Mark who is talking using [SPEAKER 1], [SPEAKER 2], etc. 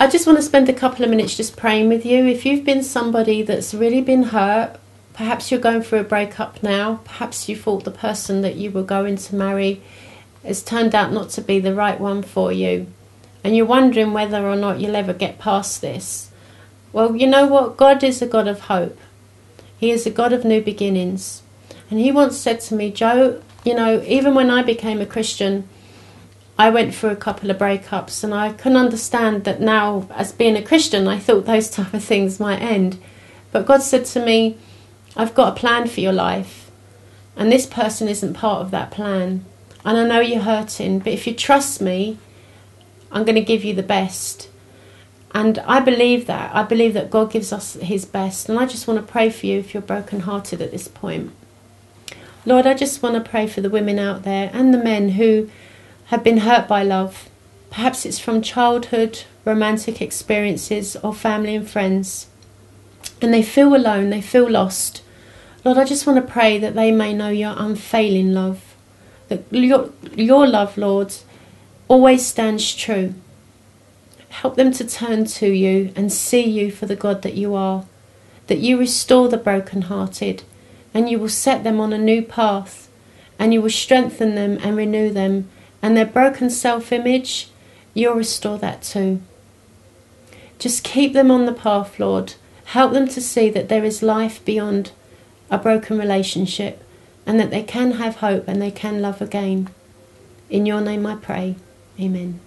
[SPEAKER 1] I just want to spend a couple of minutes just praying with you. If you've been somebody that's really been hurt, perhaps you're going through a breakup now, perhaps you thought the person that you were going to marry has turned out not to be the right one for you, and you're wondering whether or not you'll ever get past this. Well, you know what? God is a God of hope. He is a God of new beginnings. And he once said to me, Joe, you know, even when I became a Christian, I went through a couple of breakups and I can understand that now, as being a Christian, I thought those type of things might end. But God said to me, I've got a plan for your life, and this person isn't part of that plan. And I know you're hurting, but if you trust me, I'm going to give you the best. And I believe that. I believe that God gives us His best. And I just want to pray for you if you're brokenhearted at this point. Lord, I just want to pray for the women out there and the men who have been hurt by love. Perhaps it's from childhood, romantic experiences, or family and friends. And they feel alone, they feel lost. Lord, I just want to pray that they may know your unfailing love. That your, your love, Lord, always stands true. Help them to turn to you and see you for the God that you are. That you restore the brokenhearted and you will set them on a new path and you will strengthen them and renew them and their broken self image, you'll restore that too. Just keep them on the path, Lord. Help them to see that there is life beyond a broken relationship and that they can have hope and they can love again. In your name I pray. Amen.